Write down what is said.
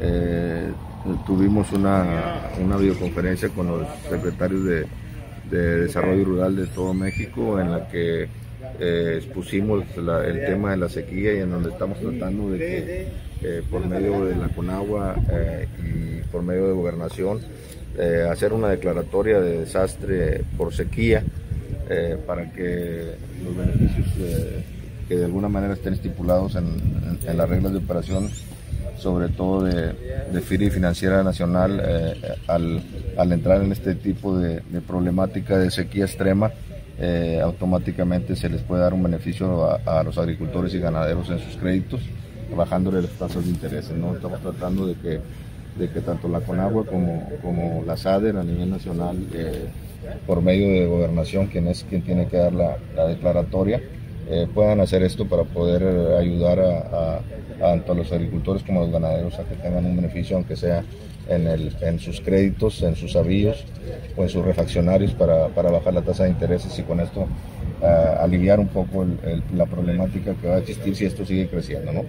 Eh, tuvimos una, una, videoconferencia con los secretarios de, de, Desarrollo Rural de todo México en la que eh, expusimos el tema de la sequía y en donde estamos tratando de que eh, por medio de la Conagua y por medio de gobernación hacer una declaratoria de desastre por sequía para que los beneficios que de alguna manera estén estipulados en, en las reglas de operación sobre todo de, de FIRI Financiera Nacional, eh, al, al, entrar en este tipo de, problemática de sequía extrema, eh, automáticamente se les puede dar un beneficio a, los agricultores y ganaderos en sus créditos, bajándole las tasas de interés. ¿no? Estamos tratando de que, de que tanto la CONAGUA como, como la SADER a nivel nacional, eh, por medio de gobernación, quien es quien tiene que dar la declaratoria, eh, puedan hacer esto para poder eh, ayudar a, tanto a los agricultores como a los ganaderos a que tengan un beneficio, aunque sea en, el, en sus créditos, en sus avíos o en sus refaccionarios para, para bajar la tasa de intereses y con esto uh, aliviar un poco el, la problemática que va a existir si esto sigue creciendo. ¿no?